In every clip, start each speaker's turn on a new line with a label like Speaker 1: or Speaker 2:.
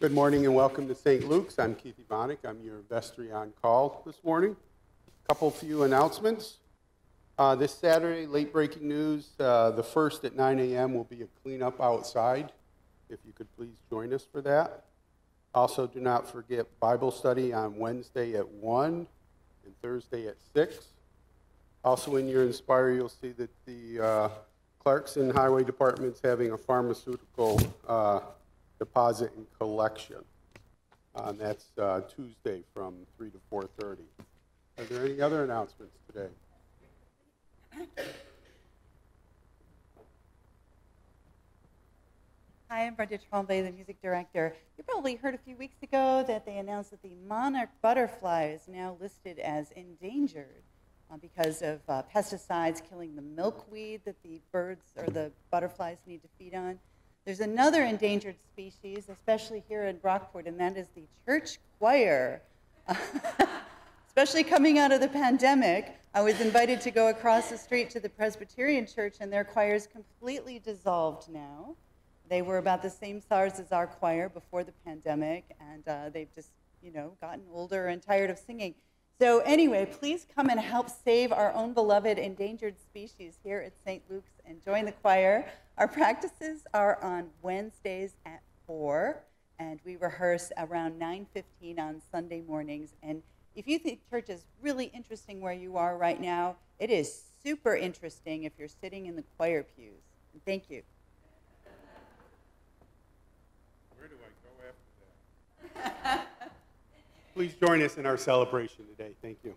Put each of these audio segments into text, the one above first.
Speaker 1: Good morning and welcome to St. Luke's. I'm Keith Ebonic. I'm your vestry on call this morning. A couple few announcements. Uh, this Saturday, late breaking news. Uh, the first at 9 a.m. will be a cleanup outside. If you could please join us for that. Also, do not forget Bible study on Wednesday at 1 and Thursday at 6. Also, in your Inspire, you'll see that the uh, Clarkson Highway Department's having a pharmaceutical uh, deposit and collection. Uh, and that's uh, Tuesday from 3 to 4.30. Are there any other announcements today?
Speaker 2: Hi, I'm Brenda Tremblay, the music director. You probably heard a few weeks ago that they announced that the monarch butterfly is now listed as endangered uh, because of uh, pesticides killing the milkweed that the birds or the butterflies need to feed on. There's another endangered species, especially here in Brockport, and that is the church choir. especially coming out of the pandemic, I was invited to go across the street to the Presbyterian Church, and their choir is completely dissolved now. They were about the same size as our choir before the pandemic, and uh, they've just, you know, gotten older and tired of singing. So anyway, please come and help save our own beloved endangered species here at St. Luke's and join the choir. Our practices are on Wednesdays at 4, and we rehearse around 9.15 on Sunday mornings. And if you think church is really interesting where you are right now, it is super interesting if you're sitting in the choir pews. And thank you.
Speaker 1: Where do I go after that? Please join us in our celebration today. Thank you.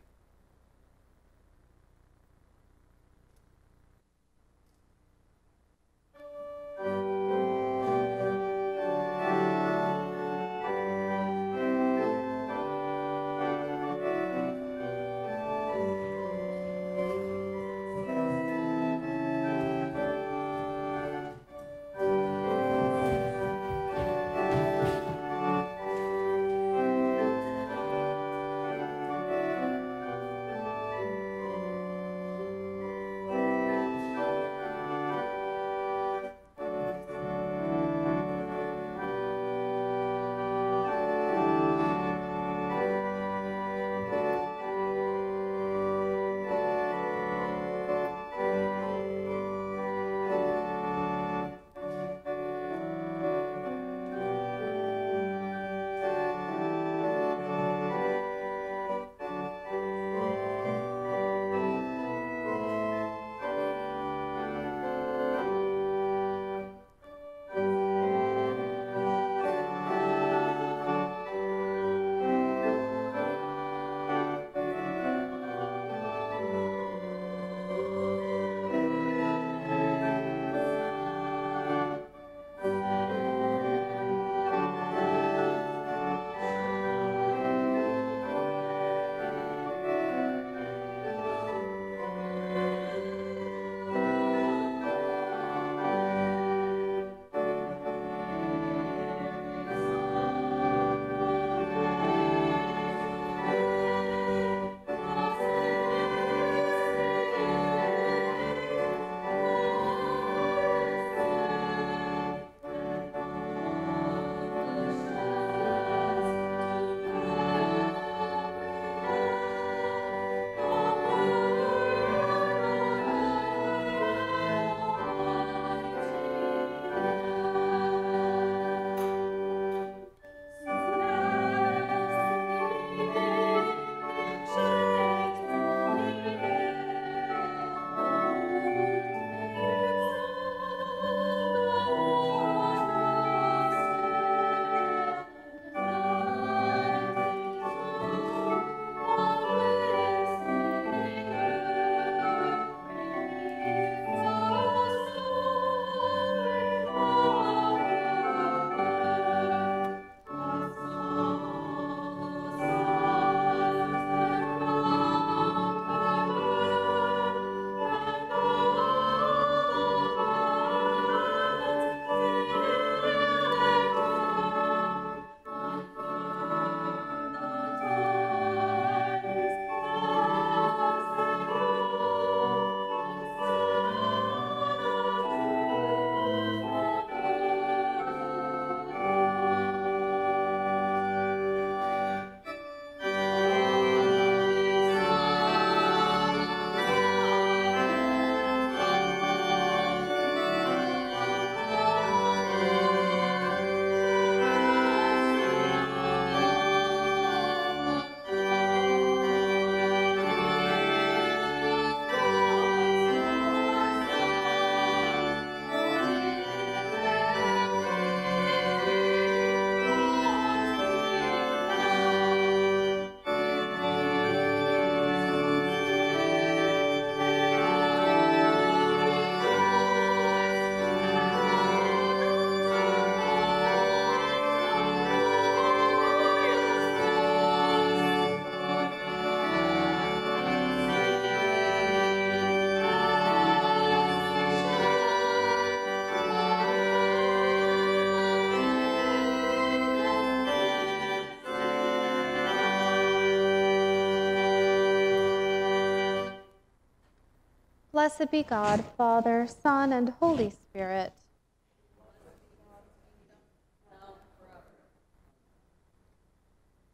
Speaker 3: Blessed be God, Father, Son, and Holy Spirit.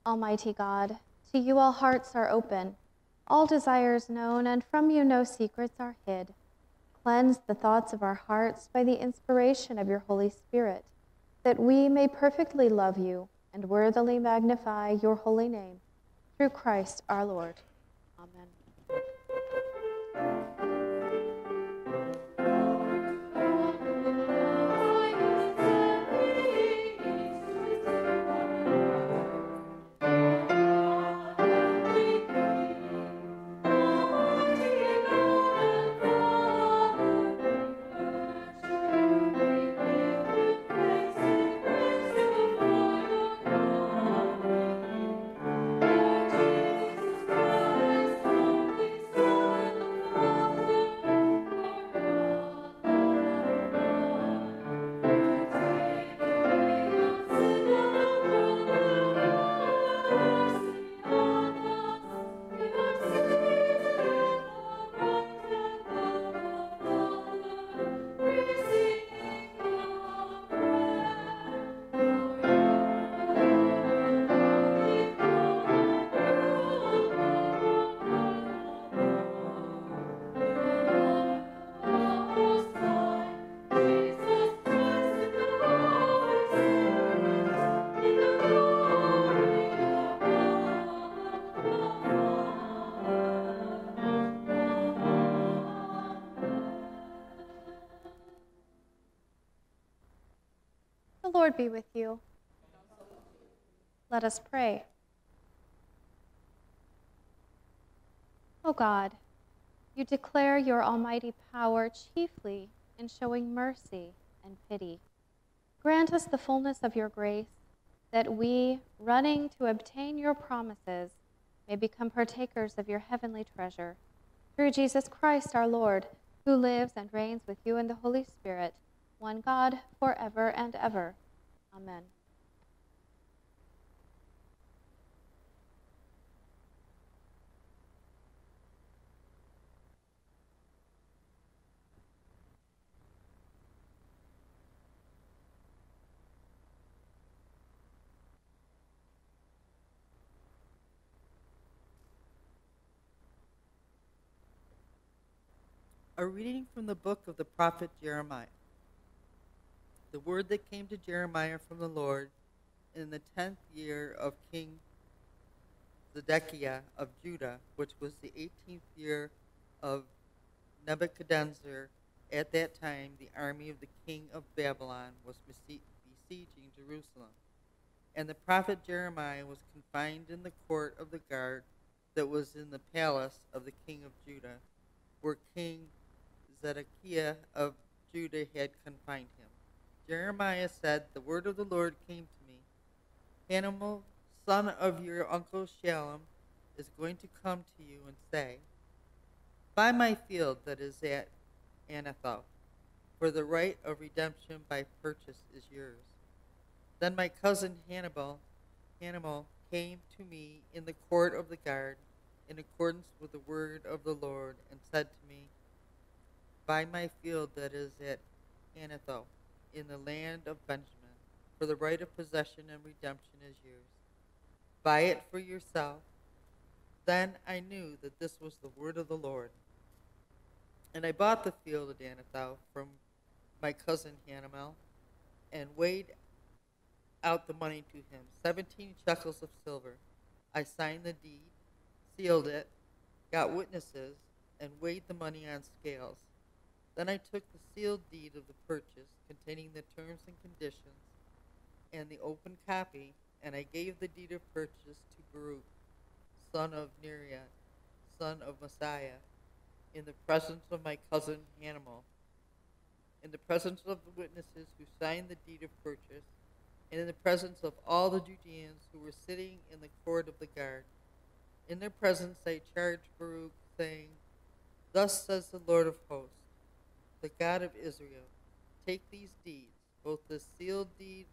Speaker 3: Almighty God, to you all hearts are open, all desires known, and from you no secrets are hid. Cleanse the thoughts of our hearts by the inspiration of your Holy Spirit, that we may perfectly love you and worthily magnify your holy name. Through Christ our Lord. Be with you. Let us pray. O God, you declare your almighty power chiefly in showing mercy and pity. Grant us the fullness of your grace, that we, running to obtain your promises, may become partakers of your heavenly treasure. Through Jesus Christ our Lord, who lives and reigns with you in the Holy Spirit, one God, forever and ever. Amen.
Speaker 4: A reading from the book of the prophet Jeremiah. The word that came to Jeremiah from the Lord in the tenth year of King Zedekiah of Judah, which was the eighteenth year of Nebuchadnezzar. At that time, the army of the king of Babylon was besieging Jerusalem. And the prophet Jeremiah was confined in the court of the guard that was in the palace of the king of Judah, where King Zedekiah of Judah had confined him. Jeremiah said, The word of the Lord came to me. Hanamel, son of your uncle Shallum, is going to come to you and say, Buy my field that is at Anathoth, for the right of redemption by purchase is yours. Then my cousin Hanamel, Hanamel came to me in the court of the guard, in accordance with the word of the Lord, and said to me, Buy my field that is at Anathoth, in the land of Benjamin, for the right of possession and redemption is yours. Buy it for yourself. Then I knew that this was the word of the Lord. And I bought the field of Anathoth from my cousin Hanamel, and weighed out the money to him, seventeen shekels of silver. I signed the deed, sealed it, got witnesses, and weighed the money on scales. Then I took the sealed deed of the purchase, containing the terms and conditions, and the open copy, and I gave the deed of purchase to Baruch, son of Neriah, son of Mahseiah, in the presence of my cousin Hanamel, in the presence of the witnesses who signed the deed of purchase, and in the presence of all the Judeans who were sitting in the court of the guard. In their presence I charged Baruch, saying, Thus says the Lord of hosts, the God of Israel, take these deeds, both the sealed deed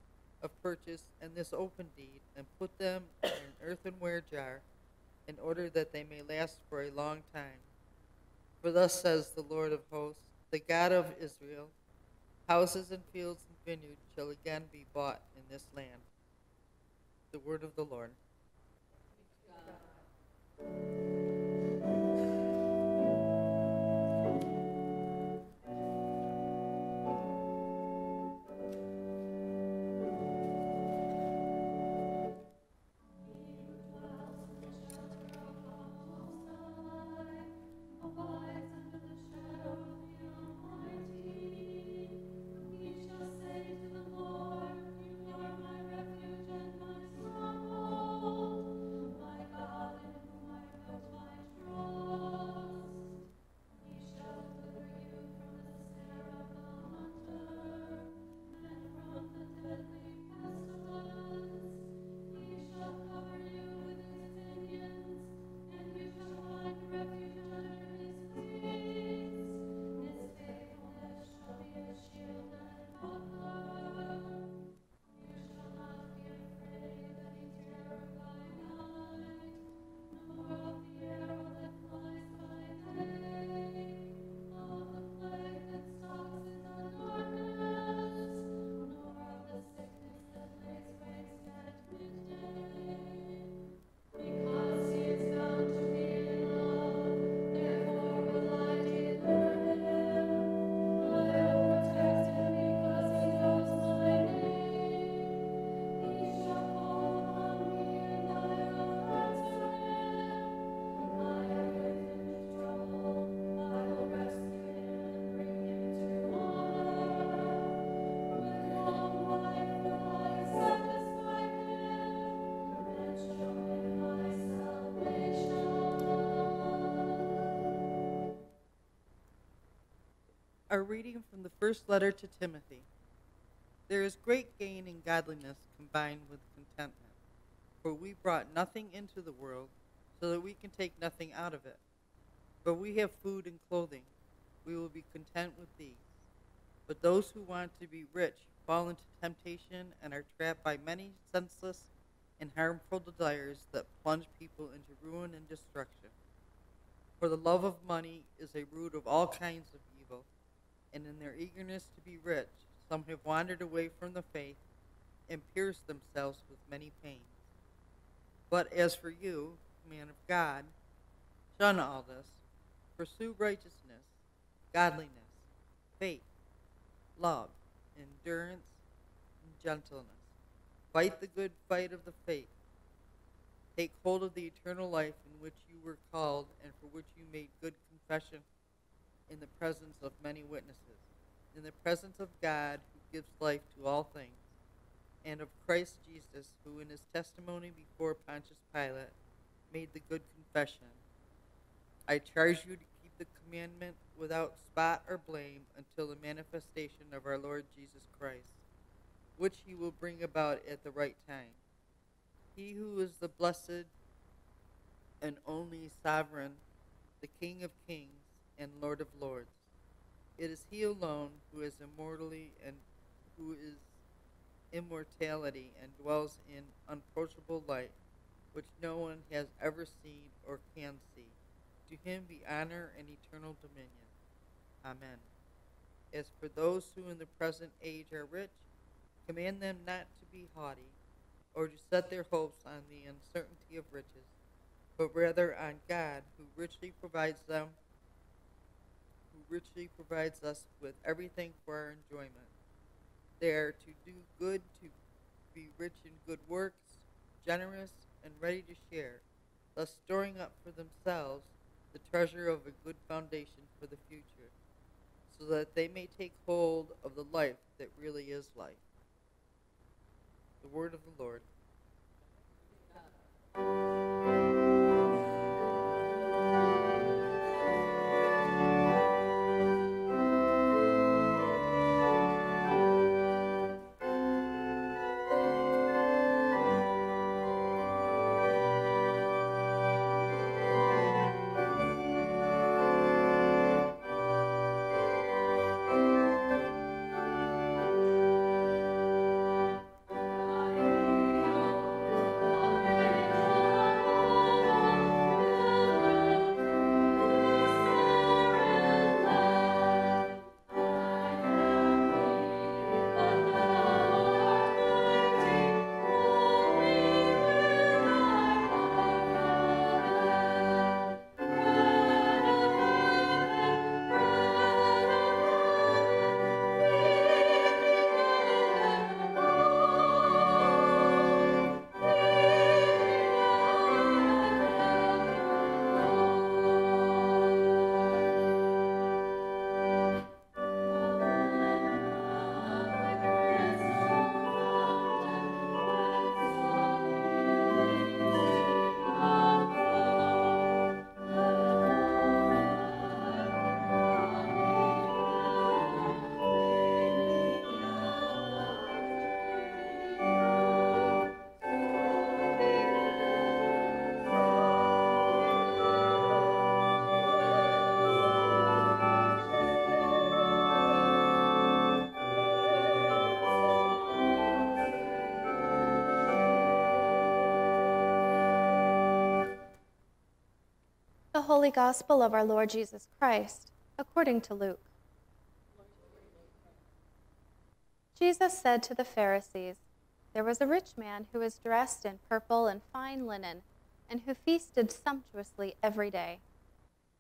Speaker 4: of purchase and this open deed, and put them in an earthenware jar, in order that they may last for a long time. For thus says the Lord of hosts, the God of Israel Houses and fields and vineyards shall again be bought in this land. The word of the Lord.
Speaker 5: A
Speaker 4: reading from the first letter to Timothy. There is great gain in godliness combined with contentment, for we brought nothing into the world, so that we can take nothing out of it. But we have food and clothing. We will be content with these. But those who want to be rich fall into temptation and are trapped by many senseless and harmful desires that plunge people into ruin and destruction. For the love of money is a root of all kinds of evil, and in their eagerness to be rich, some have wandered away from the faith and pierced themselves with many pains. But as for you, man of God, shun all this. Pursue righteousness, godliness, faith, love, endurance, and gentleness. Fight the good fight of the faith. Take hold of the eternal life in which you were called and for which you made good confession in the presence of many witnesses, in the presence of God who gives life to all things, and of Christ Jesus, who in his testimony before Pontius Pilate made the good confession. I charge you to keep the commandment without spot or blame until the manifestation of our Lord Jesus Christ, which he will bring about at the right time. He who is the blessed and only sovereign, the King of kings and Lord of lords. It is he alone who is immortally and who is immortality and dwells in unapproachable light, which no one has ever seen or can see. To him be honor and eternal dominion. Amen. As for those who in the present age are rich, command them not to be haughty, or to set their hopes on the uncertainty of riches, but rather on God, who richly provides them, richly provides us with everything for our enjoyment. They are to do good, to be rich in good works, generous, and ready to share, thus storing up for themselves the treasure of a good foundation for the future, so that they may take hold of the life that really is life. The word of the Lord.
Speaker 3: Holy Gospel of our Lord Jesus Christ, according to Luke. Jesus said to the Pharisees, There was a rich man who was dressed in purple and fine linen, and who feasted sumptuously every day.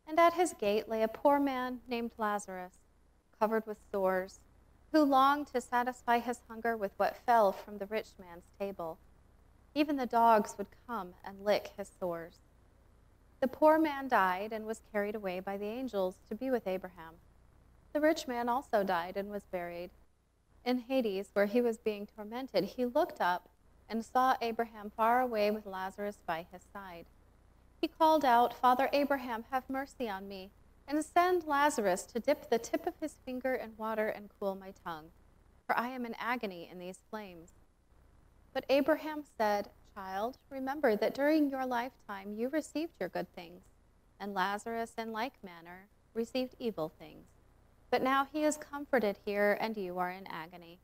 Speaker 3: And at his gate lay a poor man named Lazarus, covered with sores, who longed to satisfy his hunger with what fell from the rich man's table. Even the dogs would come and lick his sores. The poor man died and was carried away by the angels to be with Abraham. The rich man also died and was buried. In Hades, where he was being tormented, he looked up and saw Abraham far away with Lazarus by his side. He called out, Father Abraham, have mercy on me, and send Lazarus to dip the tip of his finger in water and cool my tongue, for I am in agony in these flames. But Abraham said, Child, remember that during your lifetime you received your good things, and Lazarus, in like manner, received evil things. But now he is comforted here, and you are in agony.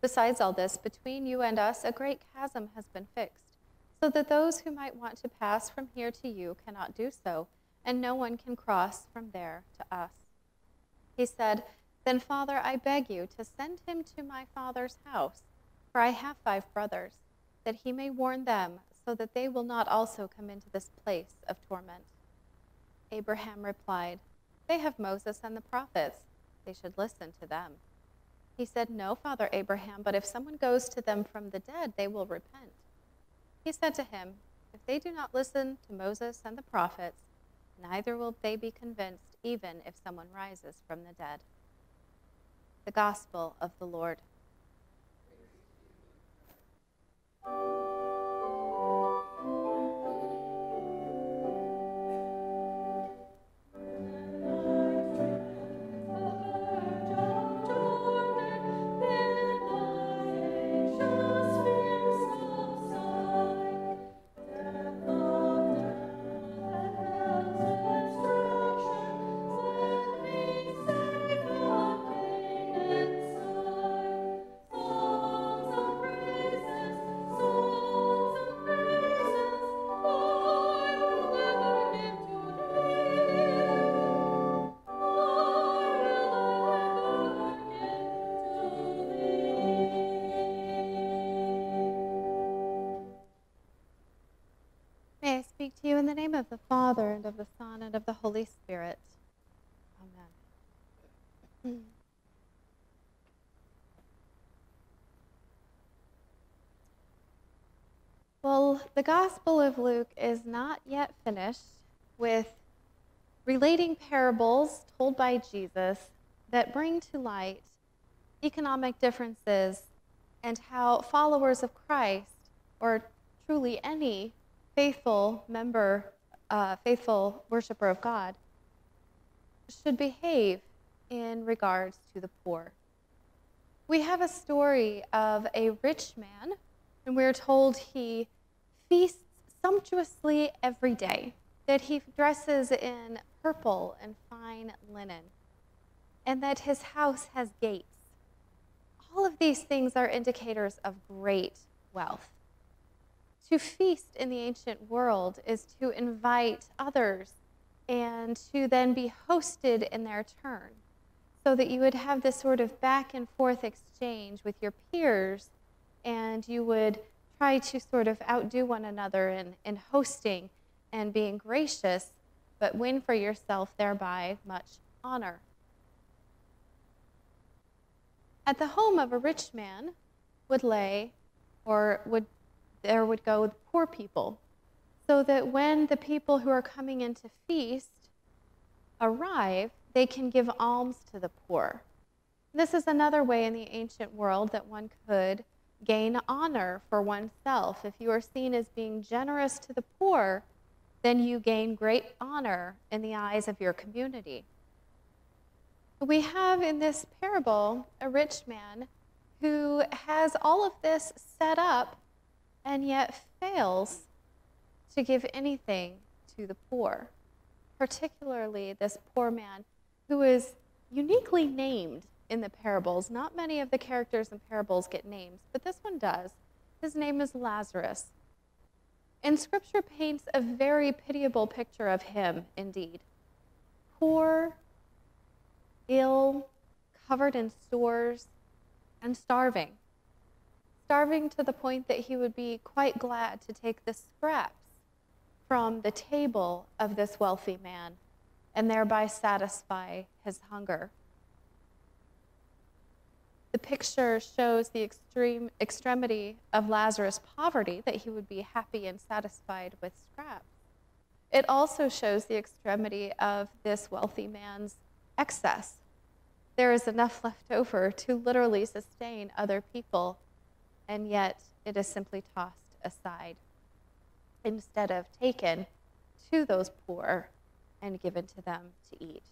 Speaker 3: Besides all this, between you and us a great chasm has been fixed, so that those who might want to pass from here to you cannot do so, and no one can cross from there to us. He said, Then, Father, I beg you to send him to my father's house, for I have five brothers, that he may warn them, so that they will not also come into this place of torment. Abraham replied, They have Moses and the prophets. They should listen to them. He said, No, Father Abraham, but if someone goes to them from the dead, they will repent. He said to him, If they do not listen to Moses and the prophets, neither will they be convinced, even if someone rises from the dead. The Gospel of the Lord. Thank you. Gospel of Luke is not yet finished with relating parables told by Jesus that bring to light economic differences and how followers of Christ, or truly any faithful member, uh, faithful worshiper of God, should behave in regards to the poor. We have a story of a rich man, and we're told he feasts sumptuously every day, that he dresses in purple and fine linen, and that his house has gates. All of these things are indicators of great wealth. To feast in the ancient world is to invite others and to then be hosted in their turn, so that you would have this sort of back and forth exchange with your peers, and you would try to sort of outdo one another in, in hosting and being gracious, but win for yourself thereby much honor. At the home of a rich man would lay, or would there would go the poor people, so that when the people who are coming in to feast arrive, they can give alms to the poor. This is another way in the ancient world that one could gain honor for oneself. If you are seen as being generous to the poor, then you gain great honor in the eyes of your community. We have in this parable a rich man who has all of this set up and yet fails to give anything to the poor, particularly this poor man who is uniquely named in the parables. Not many of the characters in parables get names, but this one does. His name is Lazarus. And Scripture paints a very pitiable picture of him, indeed. Poor, ill, covered in sores, and starving. Starving to the point that he would be quite glad to take the scraps from the table of this wealthy man and thereby satisfy his hunger. The picture shows the extreme extremity of Lazarus' poverty, that he would be happy and satisfied with scraps. It also shows the extremity of this wealthy man's excess. There is enough left over to literally sustain other people, and yet it is simply tossed aside instead of taken to those poor and given to them to eat.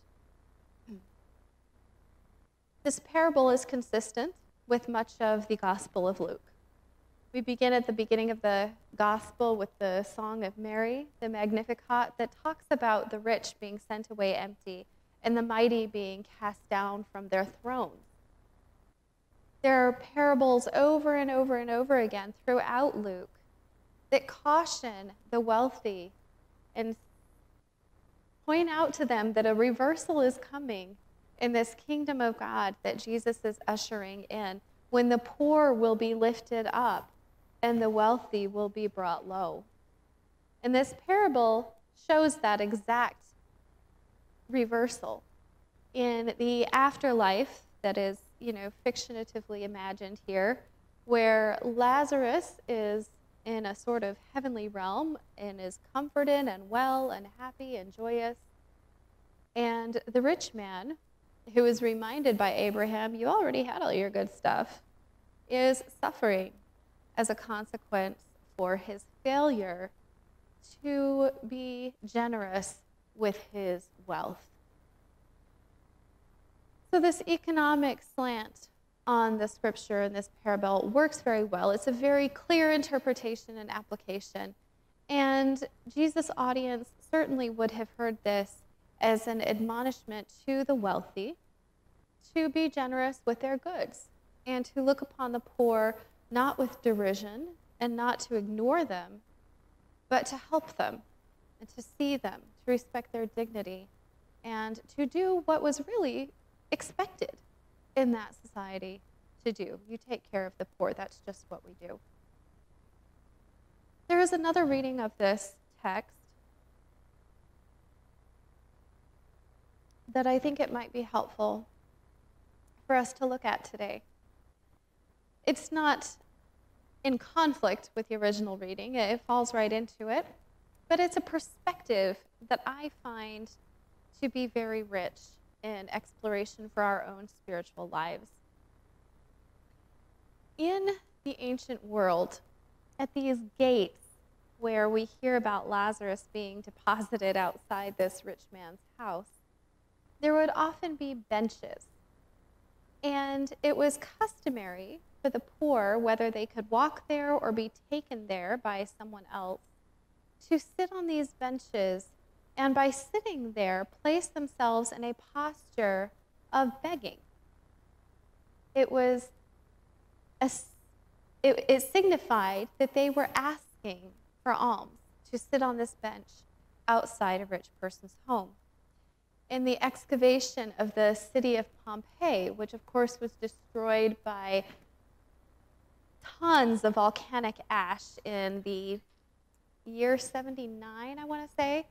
Speaker 3: This parable is consistent with much of the Gospel of Luke. We begin at the beginning of the Gospel with the Song of Mary, the Magnificat, that talks about the rich being sent away empty and the mighty being cast down from their thrones. There are parables over and over and over again throughout Luke that caution the wealthy and point out to them that a reversal is coming in this kingdom of God that Jesus is ushering in, when the poor will be lifted up and the wealthy will be brought low. And this parable shows that exact reversal. In the afterlife that is, you know, fictionatively imagined here, where Lazarus is in a sort of heavenly realm and is comforted and well and happy and joyous. And the rich man, who is reminded by Abraham, you already had all your good stuff, is suffering as a consequence for his failure to be generous with his wealth. So, this economic slant on the scripture in this parable works very well. It's a very clear interpretation and application. And Jesus' audience certainly would have heard this as an admonishment to the wealthy to be generous with their goods and to look upon the poor not with derision and not to ignore them, but to help them and to see them, to respect their dignity, and to do what was really expected in that society to do. You take care of the poor. That's just what we do. There is another reading of this text that I think it might be helpful for us to look at today. It's not in conflict with the original reading, it falls right into it, but it's a perspective that I find to be very rich in exploration for our own spiritual lives. In the ancient world, at these gates where we hear about Lazarus being deposited outside this rich man's house, there would often be benches. And it was customary for the poor, whether they could walk there or be taken there by someone else, to sit on these benches and by sitting there, place themselves in a posture of begging. It was a, it, it signified that they were asking for alms to sit on this bench outside a rich person's home. In the excavation of the city of Pompeii, which of course was destroyed by tons of volcanic ash in the year 79, I want to say,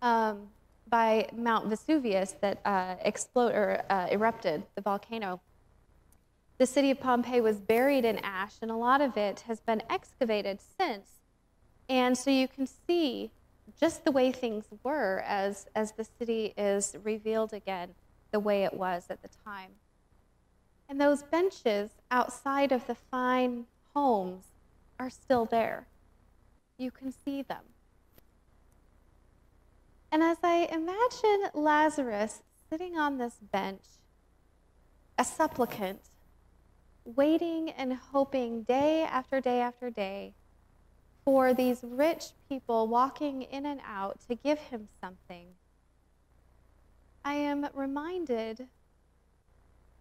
Speaker 3: um, by Mount Vesuvius that uh, explode, or, uh, erupted, the volcano. The city of Pompeii was buried in ash, and a lot of it has been excavated since. And so you can see just the way things were as, as the city is revealed again the way it was at the time. And those benches outside of the fine homes are still there. You can see them. And as I imagine Lazarus sitting on this bench, a supplicant, waiting and hoping day after day after day for these rich people walking in and out to give him something, I am reminded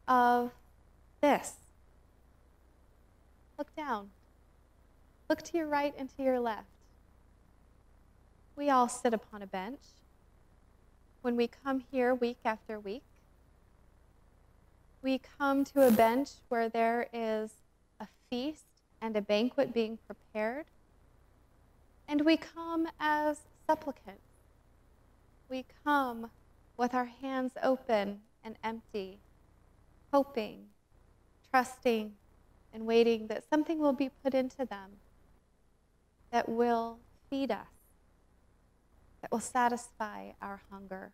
Speaker 3: of this. Look down. Look to your right and to your left. we all sit upon a bench. When we come here week after week, we come to a bench where there is a feast and a banquet being prepared. And we come as supplicants. We come with our hands open and empty, hoping, trusting, and waiting that something will be put into them that will feed us, that will satisfy our hunger.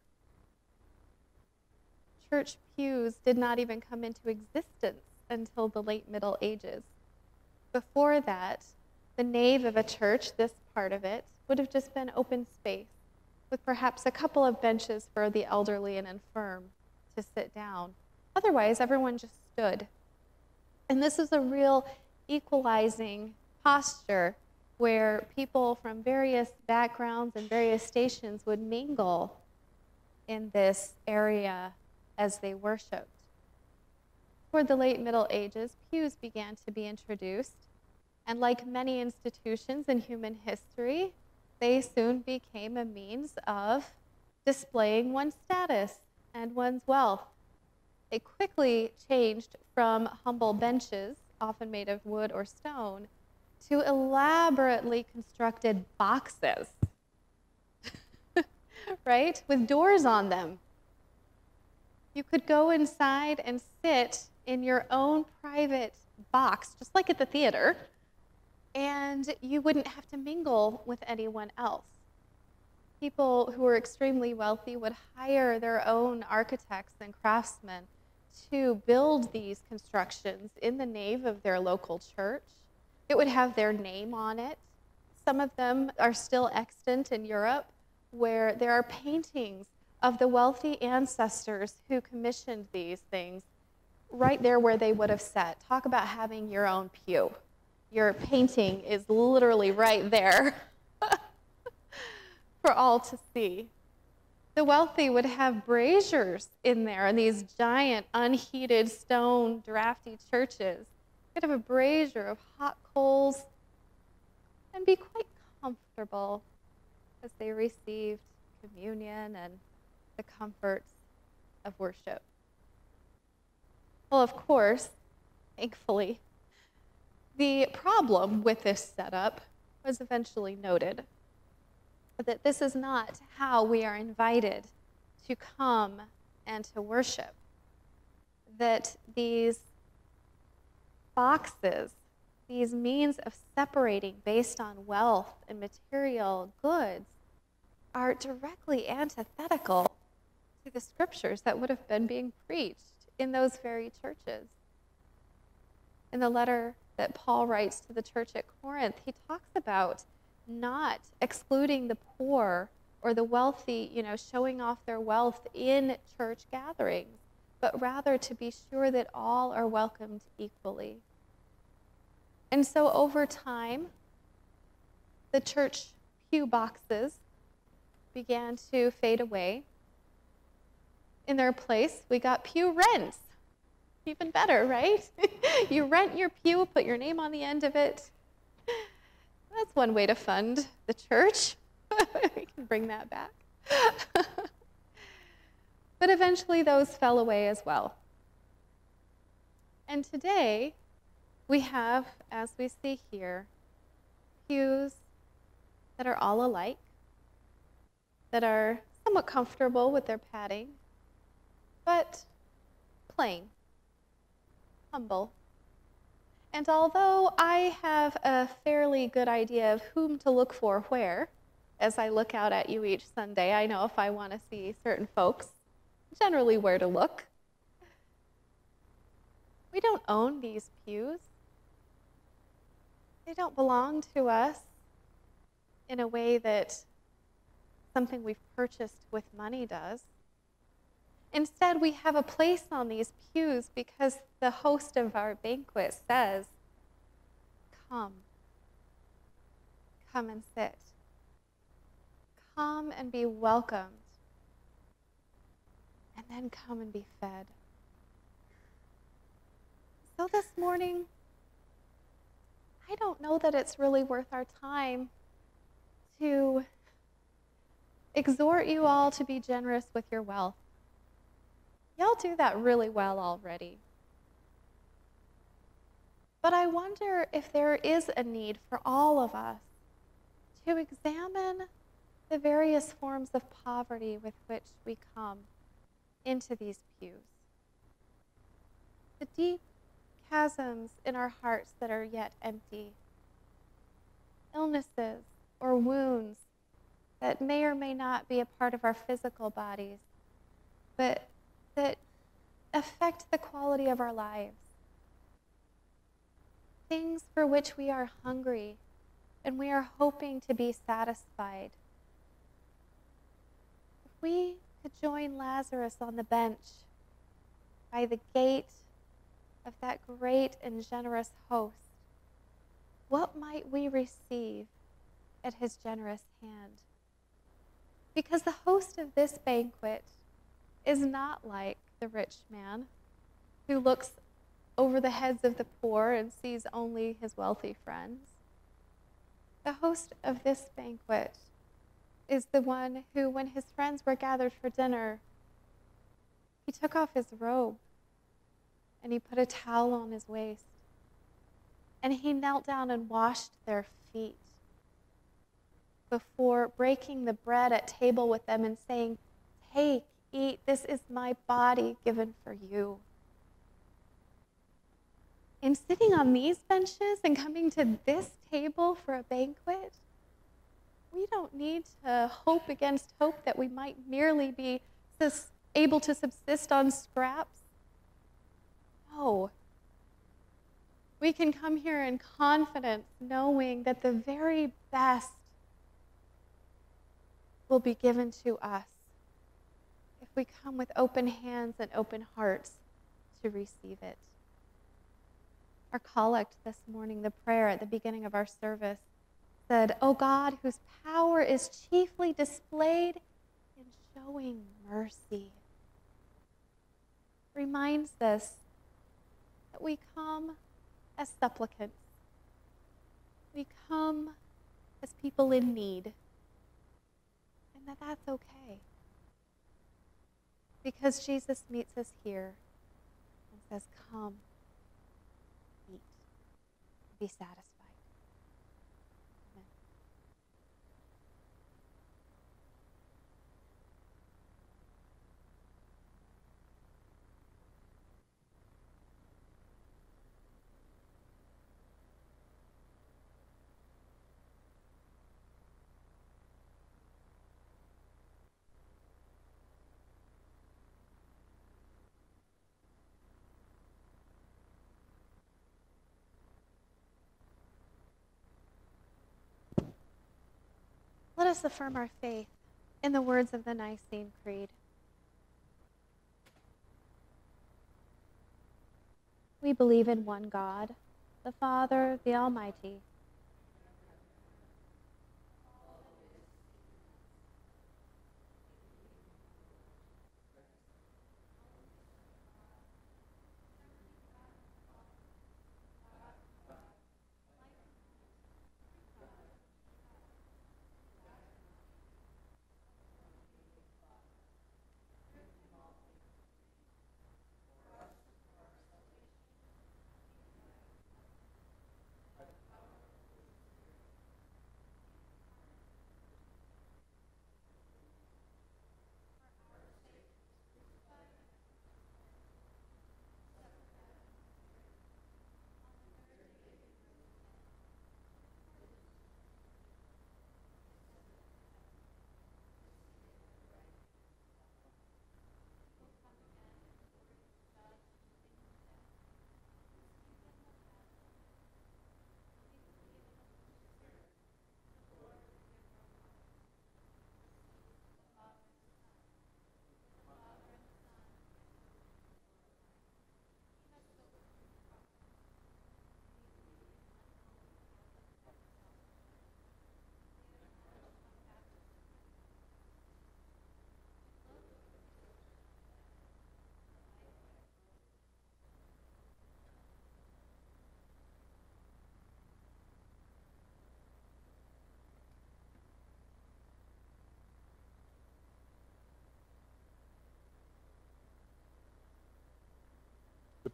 Speaker 3: Church pews did not even come into existence until the late Middle Ages. Before that, the nave of a church, this part of it, would have just been open space with perhaps a couple of benches for the elderly and infirm to sit down. Otherwise, everyone just stood. And this is a real equalizing posture where people from various backgrounds and various stations would mingle in this area as they worshiped. Toward the late Middle Ages, pews began to be introduced, and like many institutions in human history, they soon became a means of displaying one's status and one's wealth. They quickly changed from humble benches, often made of wood or stone, to elaborately constructed boxes, right? With doors on them. You could go inside and sit in your own private box, just like at the theater, and you wouldn't have to mingle with anyone else. People who were extremely wealthy would hire their own architects and craftsmen to build these constructions in the nave of their local church. It would have their name on it. Some of them are still extant in Europe, where there are paintings of the wealthy ancestors who commissioned these things right there where they would have sat. Talk about having your own pew. Your painting is literally right there for all to see. The wealthy would have braziers in there in these giant, unheated stone, drafty churches. You'd have a brazier of hot coals and be quite comfortable as they received communion and the comforts of worship. Well, of course, thankfully, the problem with this setup was eventually noted that this is not how we are invited to come and to worship. That these boxes, these means of separating based on wealth and material goods, are directly antithetical to the scriptures that would have been being preached in those very churches. In the letter that Paul writes to the church at Corinth, he talks about not excluding the poor or the wealthy, you know, showing off their wealth in church gatherings, but rather to be sure that all are welcomed equally. And so over time, the church pew boxes began to fade away. In their place, we got pew rents. Even better, right? you rent your pew, put your name on the end of it. That's one way to fund the church. we can bring that back. but eventually, those fell away as well. And today, we have, as we see here, pews that are all alike, that are somewhat comfortable with their padding, but plain, humble. And although I have a fairly good idea of whom to look for where, as I look out at you each Sunday, I know if I want to see certain folks, generally where to look. We don't own these pews. They don't belong to us in a way that something we've purchased with money does. Instead, we have a place on these pews because the host of our banquet says, Come, come and sit. Come and be welcomed. And then come and be fed. So this morning, I don't know that it's really worth our time to exhort you all to be generous with your wealth. Y'all do that really well already. But I wonder if there is a need for all of us to examine the various forms of poverty with which we come into these pews. The deep chasms in our hearts that are yet empty, illnesses or wounds that may or may not be a part of our physical bodies, but that affect the quality of our lives. Things for which we are hungry and we are hoping to be satisfied. If we could join Lazarus on the bench by the gate of that great and generous host, what might we receive at his generous hand? Because the host of this banquet is not like the rich man who looks over the heads of the poor and sees only his wealthy friends. The host of this banquet is the one who, when his friends were gathered for dinner, he took off his robe and he put a towel on his waist and he knelt down and washed their feet before breaking the bread at table with them and saying, Take, eat, this is my body given for you. In sitting on these benches and coming to this table for a banquet, we don't need to hope against hope that we might merely be able to subsist on scraps. No. We can come here in confidence, knowing that the very best will be given to us we come with open hands and open hearts to receive it. Our collect this morning, the prayer at the beginning of our service, said, O God, whose power is chiefly displayed in showing mercy, reminds us that we come as supplicants. We come as people in need and that that's okay. Because Jesus meets us here and says, Come, eat, be satisfied. Let us affirm our faith in the words of the Nicene Creed. We believe in one God, the Father, the Almighty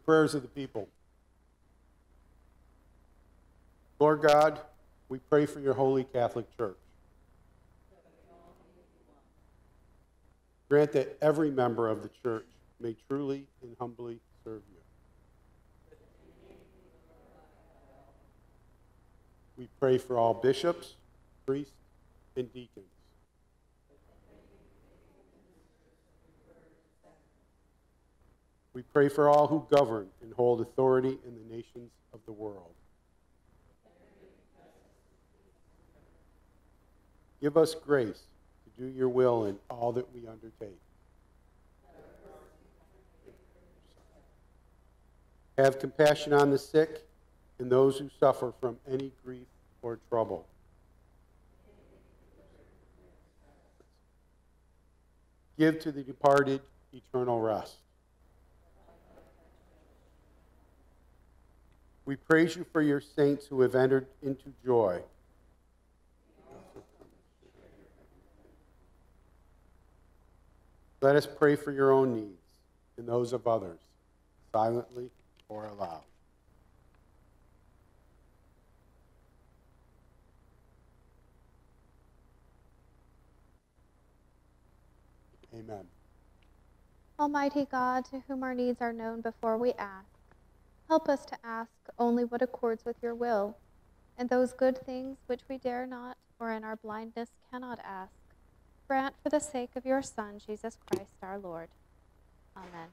Speaker 1: Prayers of the people. Lord God, we pray for your holy Catholic Church. Grant that every member of the church may truly and humbly serve you. We pray for all bishops, priests, and deacons. We pray for all who govern and hold authority in the nations of the world. Give us grace to do your will in all that we undertake. Have compassion on the sick and those who suffer from any grief or trouble. Give to the departed eternal rest. We praise you for your saints who have entered into joy. Let us pray for your own needs and those of others, silently or aloud. Amen.
Speaker 3: Almighty God, to whom our needs are known before we ask, help us to ask only what accords with your will, and those good things which we dare not or in our blindness cannot ask, grant for the sake of your Son, Jesus Christ our Lord. Amen.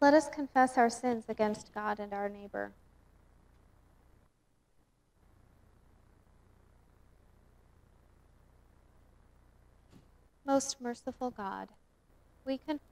Speaker 3: Let us confess our sins against God and our neighbor. Most merciful God, we confess.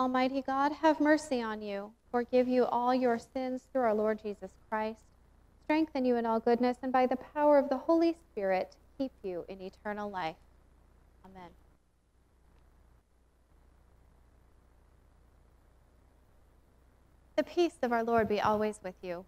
Speaker 3: Almighty God, have mercy on you, forgive you all your sins through our Lord Jesus Christ, strengthen you in all goodness, and by the power of the Holy Spirit, keep you in eternal life. Amen. The peace of our Lord be always with you.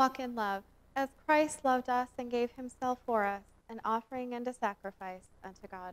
Speaker 3: Walk in love, as Christ loved us and gave himself for us, an offering and a sacrifice unto God.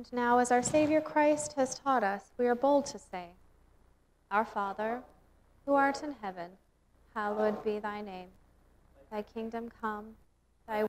Speaker 3: And now, as our Savior Christ has taught us, we are bold to say, Our Father, who art in heaven, hallowed be thy name. Thy kingdom come, thy the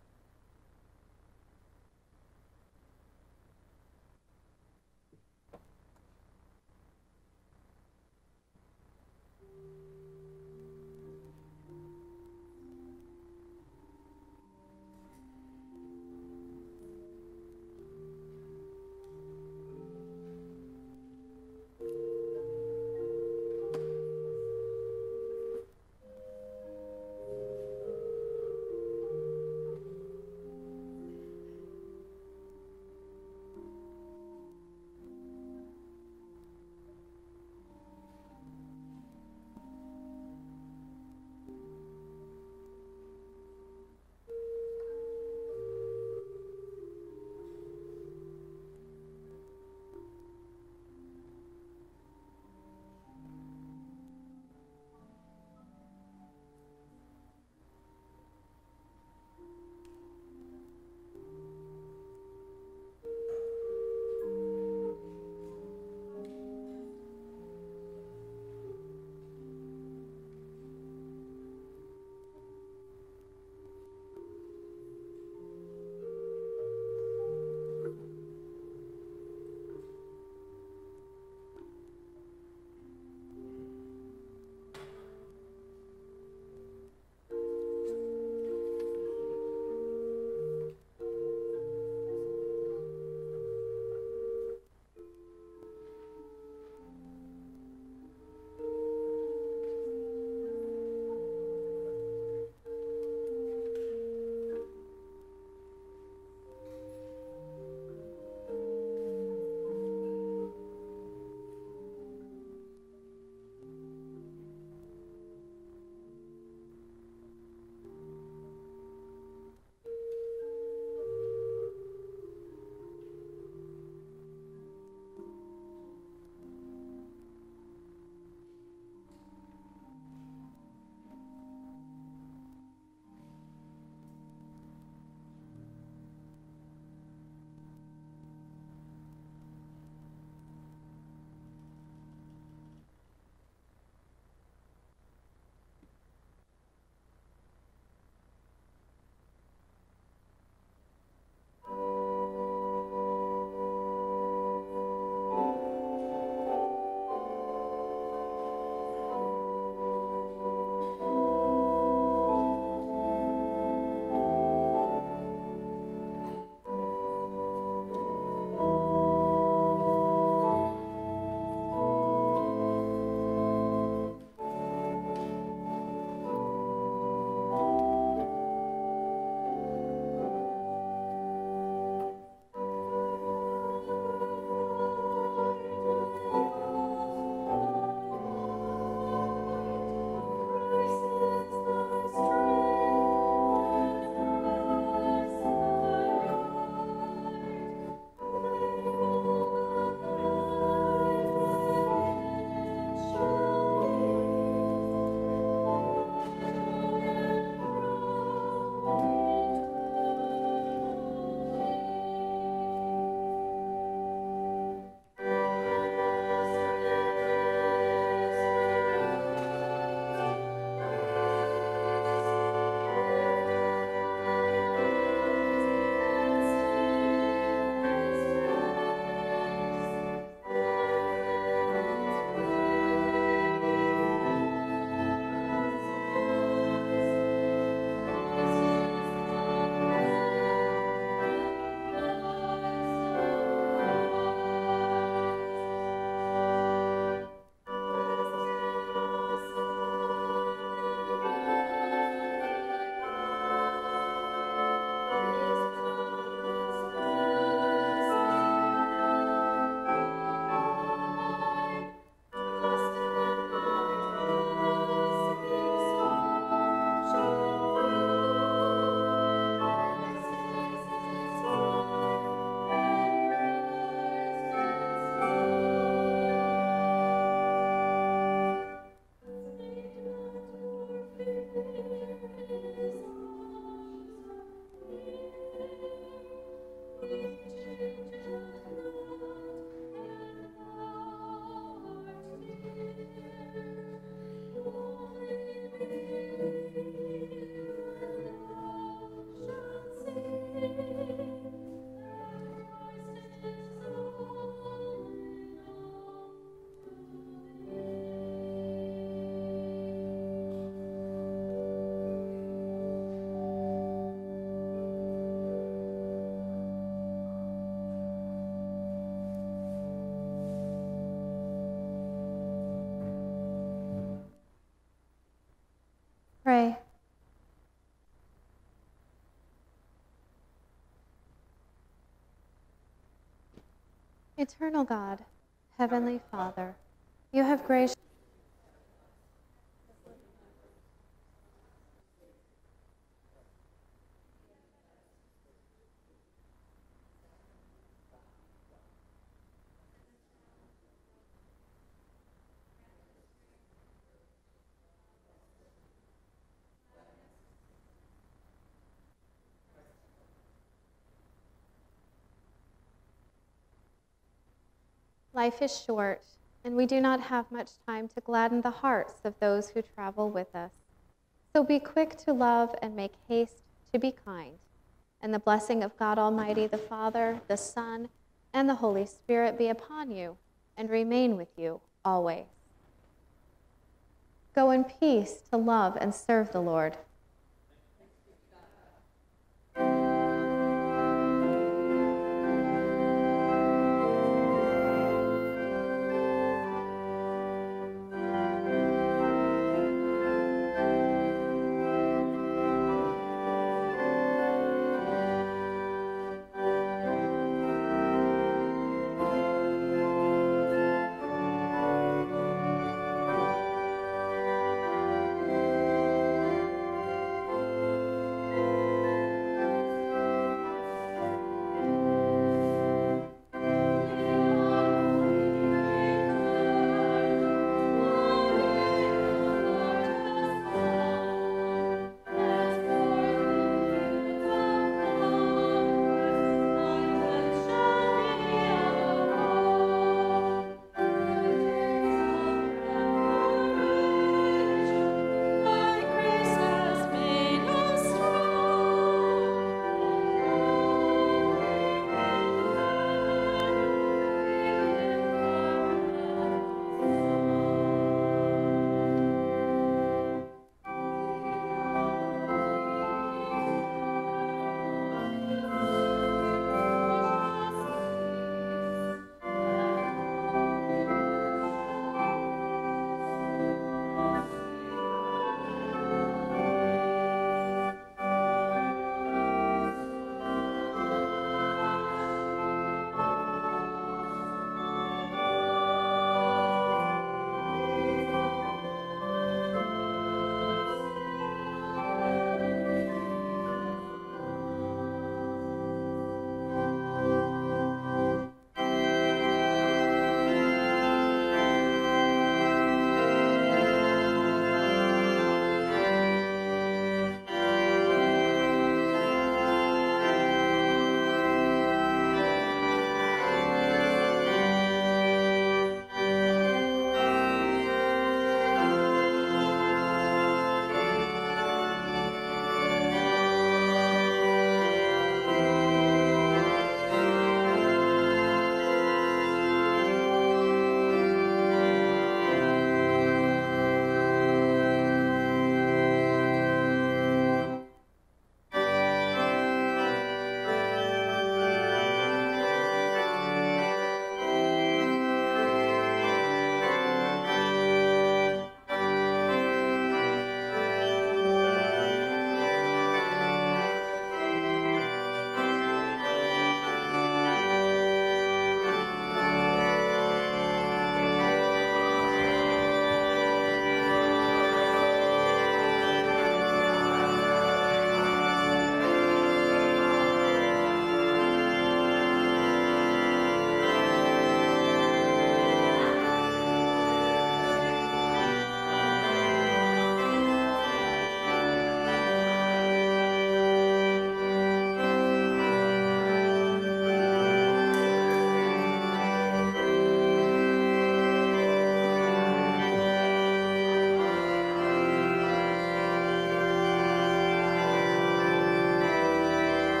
Speaker 3: Eternal God, Heavenly Father, you have graciously Life is short, and we do not have much time to gladden the hearts of those who travel with us. So be quick to love and make haste to be kind. And the blessing of God Almighty, the Father, the Son, and the Holy Spirit be upon you and remain with you always. Go in peace to love and serve the Lord.